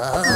어?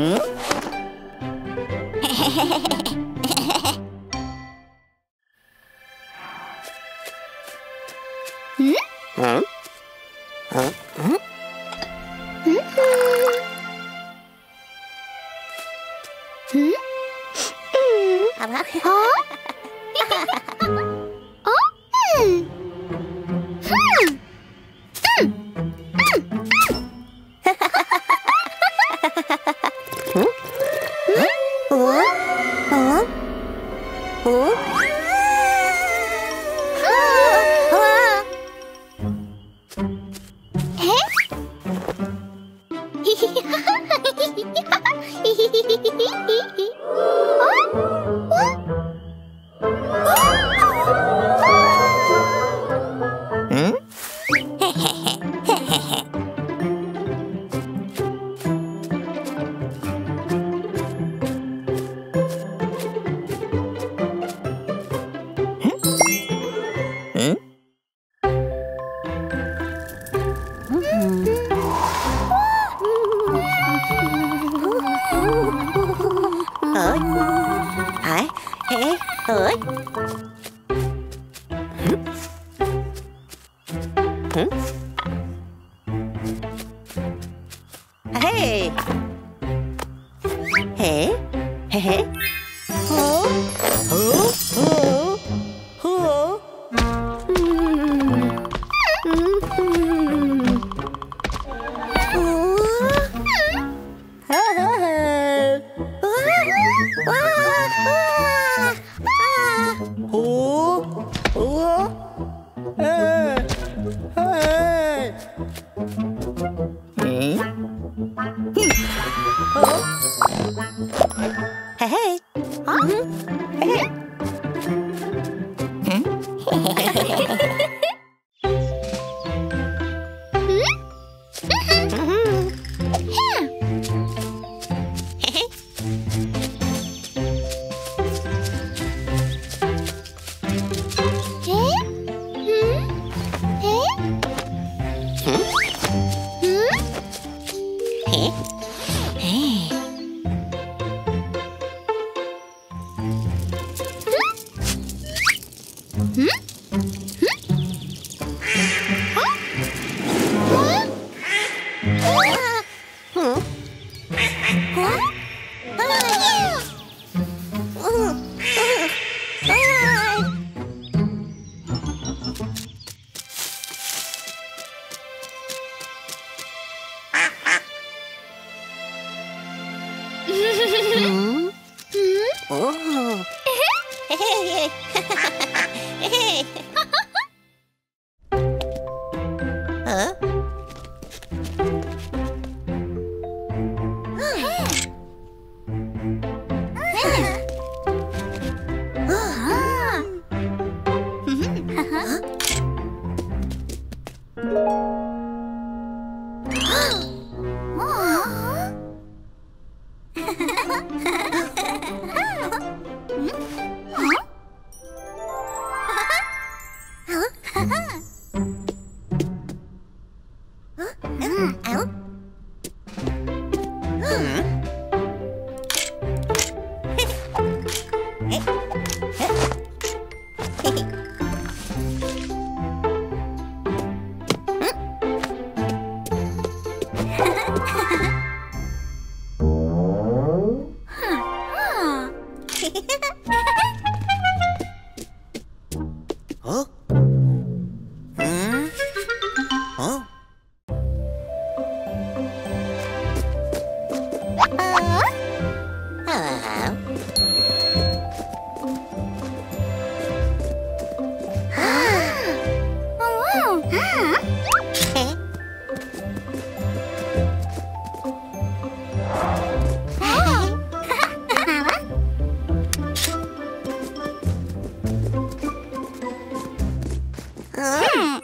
ん？Hey, hey. Hmm? Hmm? Ha ha! 嗯。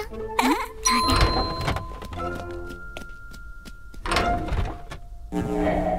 そうね。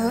ま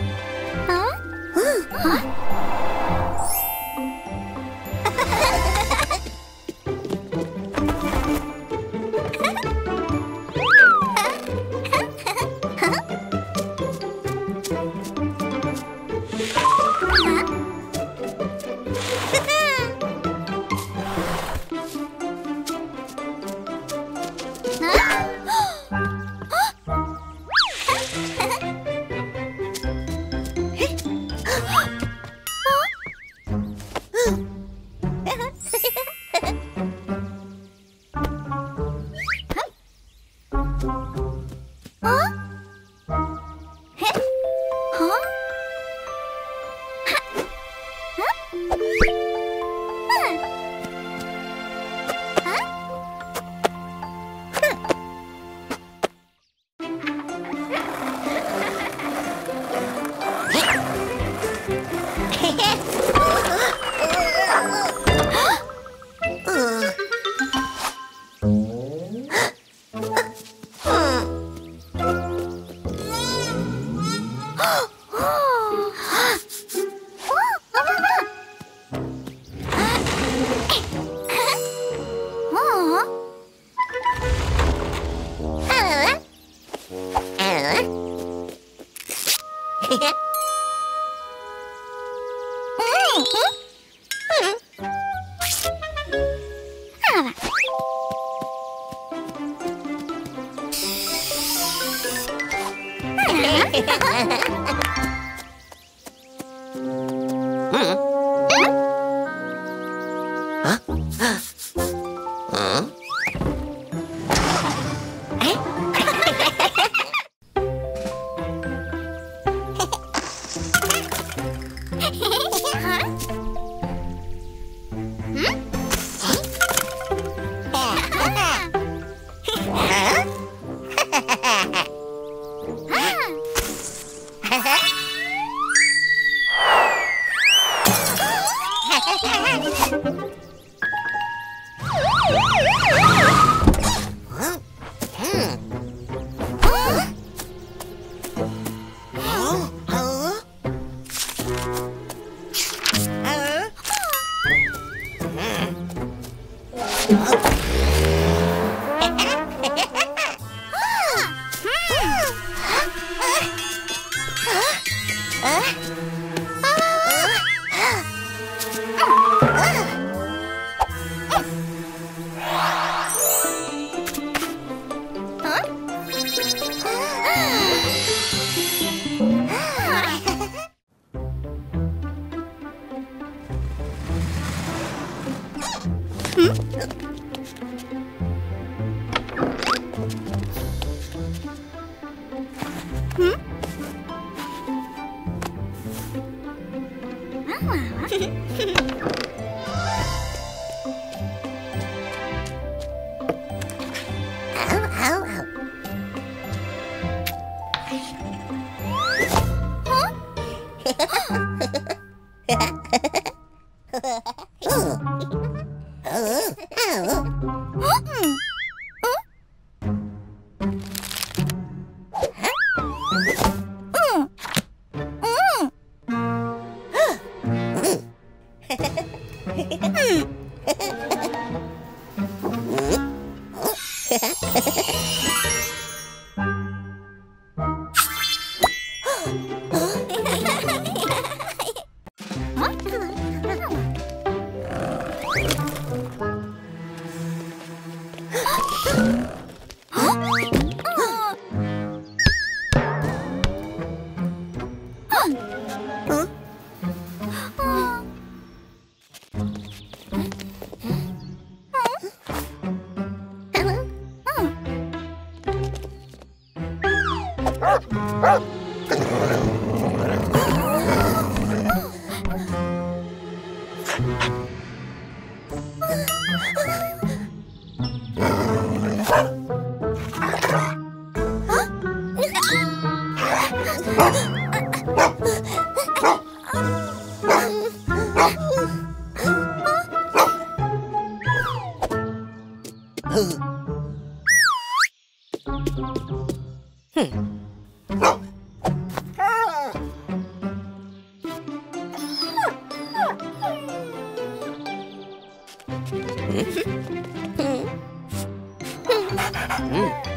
Huh? Huh? Huh? 嗯。哼嗯。哼嗯。